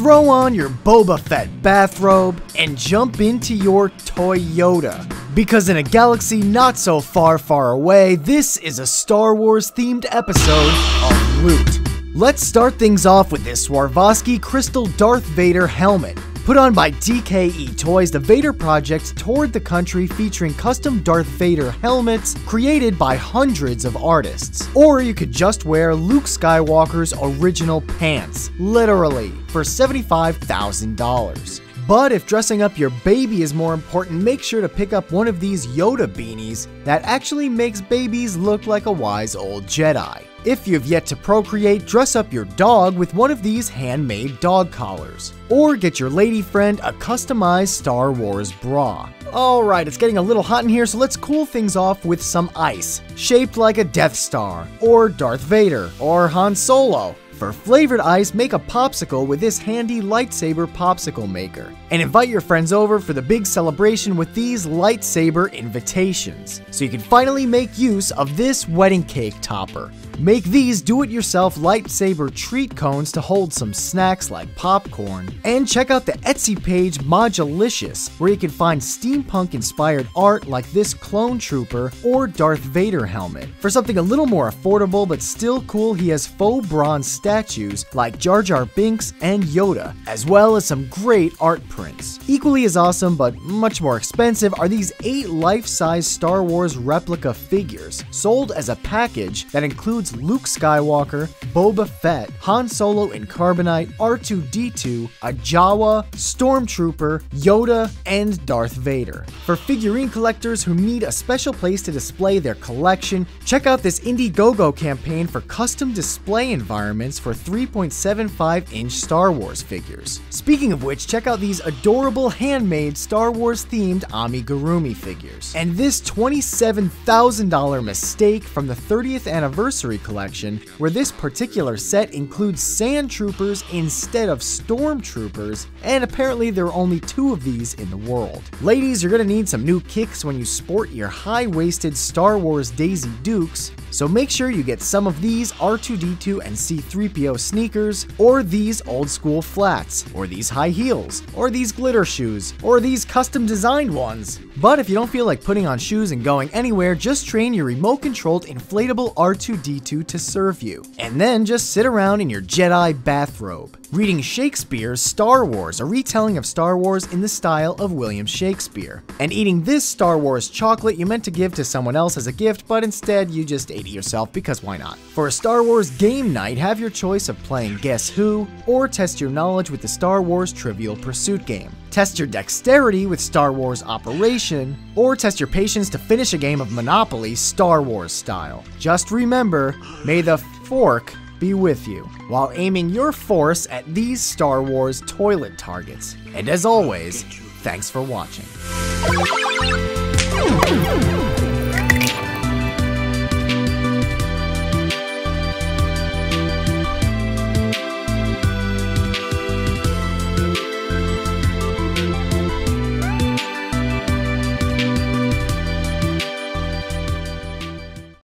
throw on your Boba Fett bathrobe, and jump into your Toyoda. Because in a galaxy not so far, far away, this is a Star Wars themed episode of LÜT. Let's start things off with this Swarovski Crystal Darth Vader helmet. Put on by DKE Toys, the Vader Project toured the country featuring custom Darth Vader helmets created by hundreds of artists. Or you could just wear Luke Skywalker's original pants, literally, for $75,000. But if dressing up your baby is more important, make sure to pick up one of these Yoda beanies that actually makes babies look like a wise old Jedi. If you've yet to procreate, dress up your dog with one of these handmade dog collars. Or get your lady friend a customized Star Wars bra. Alright, it's getting a little hot in here, so let's cool things off with some ice, shaped like a Death Star, or Darth Vader, or Han Solo. For flavored ice, make a popsicle with this handy lightsaber popsicle maker. And invite your friends over for the big celebration with these lightsaber invitations. So you can finally make use of this wedding cake topper. Make these do-it-yourself lightsaber treat cones to hold some snacks like popcorn. And check out the Etsy page Modulicious, where you can find steampunk-inspired art like this clone trooper or Darth Vader helmet. For something a little more affordable but still cool, he has faux bronze statues like Jar Jar Binks and Yoda, as well as some great art prints. Equally as awesome but much more expensive are these 8 life-size Star Wars replica figures, sold as a package that includes Luke Skywalker, Boba Fett, Han Solo in Carbonite, R2-D2, a Jawa, Stormtrooper, Yoda, and Darth Vader. For figurine collectors who need a special place to display their collection, check out this Indiegogo campaign for custom display environments for 3.75-inch Star Wars figures. Speaking of which, check out these adorable handmade Star Wars themed amigurumi figures. And this $27,000 mistake from the 30th anniversary collection, where this particular set includes sand troopers instead of stormtroopers, and apparently there are only two of these in the world. Ladies, you're gonna need some new kicks when you sport your high-waisted Star Wars Daisy Dukes, so make sure you get some of these R2-D2 and C-3PO sneakers, or these old school flats, or these high heels, or these glitter shoes, or these custom designed ones. But if you don't feel like putting on shoes and going anywhere, just train your remote controlled inflatable R2-D2 to serve you. And then just sit around in your Jedi bathrobe, reading Shakespeare's Star Wars, a retelling of Star Wars in the style of William Shakespeare, and eating this Star Wars chocolate you meant to give to someone else as a gift, but instead you just ate it yourself because why not? For a Star Wars game night, have your choice of playing Guess Who, or test your knowledge with the Star Wars Trivial Pursuit game. Test your dexterity with Star Wars Operation, or test your patience to finish a game of Monopoly Star Wars style. Just remember, may the fork be with you, while aiming your force at these Star Wars toilet targets. And as always, thanks for watching.